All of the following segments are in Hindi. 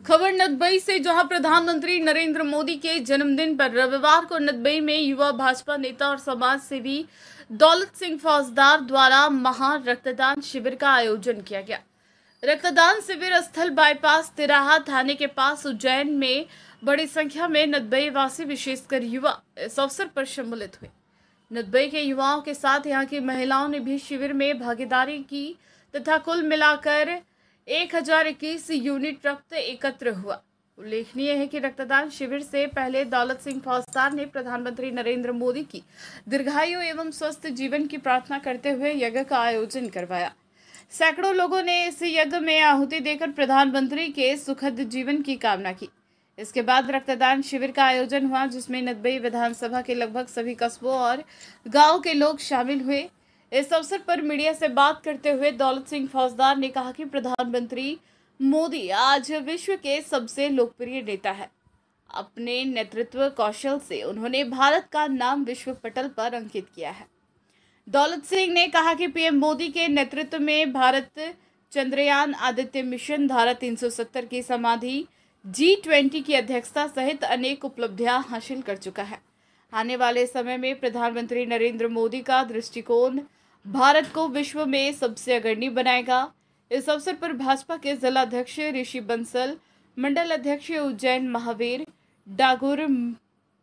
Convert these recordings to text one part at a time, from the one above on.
खबर नदबई से, जहाँ प्रधानमंत्री नरेंद्र मोदी के जन्मदिन पर रविवार को नदबई में युवा भाजपा नेता और समाज सेवी दौलत सिंह फौजदार द्वारा महा रक्तदान शिविर का आयोजन किया गया। रक्तदान शिविर स्थल बाईपास तिराहा थाने के पास उज्जैन में बड़ी संख्या में नदबई वासी विशेषकर युवा, इस अवसर पर सम्मिलित हुए। नदबई के युवाओं के साथ यहाँ की महिलाओं ने भी शिविर में भागीदारी की तथा कुल मिलाकर एक हज़ार इक्कीस यूनिट रक्त एकत्र हुआ। उल्लेखनीय है कि रक्तदान शिविर से पहले दौलत सिंह फौजदार ने प्रधानमंत्री नरेंद्र मोदी की दीर्घायु एवं स्वस्थ जीवन की प्रार्थना करते हुए यज्ञ का आयोजन करवाया। सैकड़ों लोगों ने इस यज्ञ में आहुति देकर प्रधानमंत्री के सुखद जीवन की कामना की। इसके बाद रक्तदान शिविर का आयोजन हुआ, जिसमें नदबई विधानसभा के लगभग सभी कस्बों और गाँव के लोग शामिल हुए। इस अवसर पर मीडिया से बात करते हुए दौलत सिंह फौजदार ने कहा कि प्रधानमंत्री मोदी आज विश्व के सबसे लोकप्रिय नेता है। अपने नेतृत्व कौशल से उन्होंने भारत का नाम विश्व पटल पर अंकित किया है। दौलत सिंह ने कहा कि पीएम मोदी के नेतृत्व में भारत चंद्रयान आदित्य मिशन धारा 370 की समाधि, जी ट्वेंटी की अध्यक्षता सहित अनेक उपलब्धियाँ हासिल कर चुका है। आने वाले समय में प्रधानमंत्री नरेंद्र मोदी का दृष्टिकोण भारत को विश्व में सबसे अग्रणी बनाएगा। इस अवसर पर भाजपा के जिला अध्यक्ष ऋषि बंसल, मंडल अध्यक्ष उज्जैन महावीर, डागुर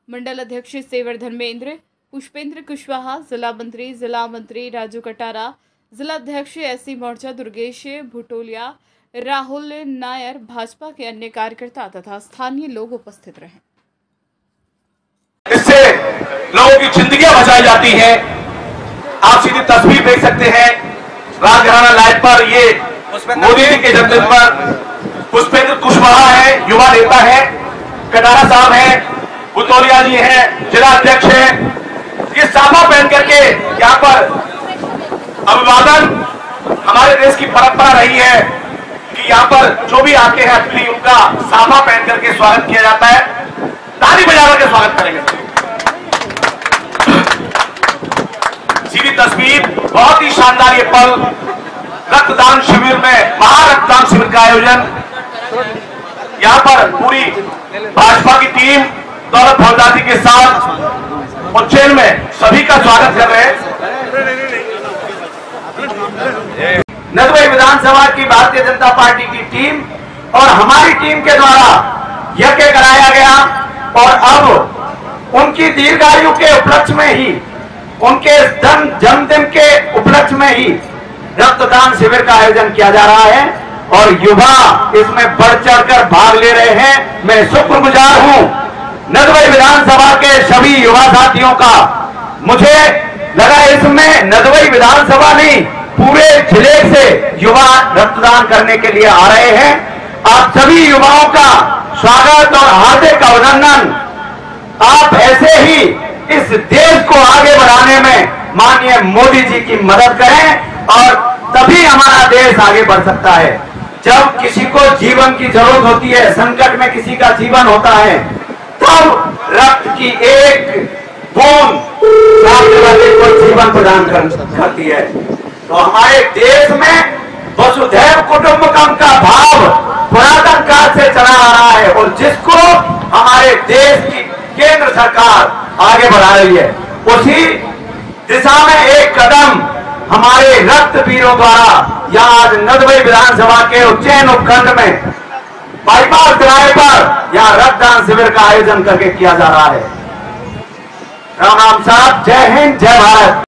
मंडल अध्यक्ष सेवर धर्मेंद्र पुष्पेंद्र कुशवाहा, जिला मंत्री जिला मंत्री राजू कटारा जिला अध्यक्ष एस सी मोर्चा दुर्गेश भुटोलिया, राहुल नायर, भाजपा के अन्य कार्यकर्ता तथा स्थानीय लोग उपस्थित रहे। इससे लोगों की जिंदगियाँ बचाई जाती हैं। आप सीधी तस्वीर देख सकते हैं। राजघराना लाइव पर ये मोदी जी के जन्मदिन पर पुष्पेंद्र कुशवाहा है युवा नेता है कटारा साहब है बुतौलिया जी है जिला अध्यक्ष है। ये साफा पहन करके यहाँ पर अभिवादन हमारे देश की परंपरा रही है कि यहाँ पर जो भी आते हैं अतिथि उनका साफा पहन करके स्वागत किया जाता है। ताली बजा करके स्वागत करेंगे। तस्वीर, बहुत ही शानदार ये पल। रक्तदान शिविर में, महारक्तदान शिविर का आयोजन। यहाँ पर पूरी भाजपा की टीम, दौलत फौजदार जी के साथ उज्जैन में सभी का स्वागत कर रहे हैं। नदवई विधानसभा की भारतीय जनता पार्टी की टीम और हमारी टीम के द्वारा यज्ञ कराया गया और अब उनकी दीर्घायु के उपलक्ष्य में ही उनके जन्म जन्मदिन के उपलक्ष्य में ही रक्तदान शिविर का आयोजन किया जा रहा है और युवा इसमें बढ़ चढ़कर भाग ले रहे हैं। मैं शुक्रगुजार हूँ। नदवई विधानसभा के सभी युवा साथियों का। मुझे लगा इसमें नदवई विधानसभा नहीं, पूरे ज़िले से युवा रक्तदान करने के लिए आ रहे हैं। आप सभी युवाओं का स्वागत और हार्दिक अभिनंदन। आप ऐसे ही इस देश को आगे बढ़ाने माननीय मोदी जी की मदद करें और तभी हमारा देश आगे बढ़ सकता है। जब किसी को जीवन की ज़रूरत होती है संकट में किसी का जीवन होता है तब रक्त की एक बूंद को जीवन प्रदान कर, करती है। तो हमारे देश में वसुधैव कुटुंबकम का भाव पुरातन काल से चला आ रहा है और जिसको हमारे देश की केंद्र सरकार आगे बढ़ा रही है उसी दिशा में एक कदम हमारे रक्त वीरों द्वारा यहाँ आज नदवई विधानसभा के उज्जैन उपखंड में बाईपास किराए पर यहाँ रक्तदान शिविर का आयोजन करके किया जा रहा है। राम राम साहब, जय हिंद, जय भारत।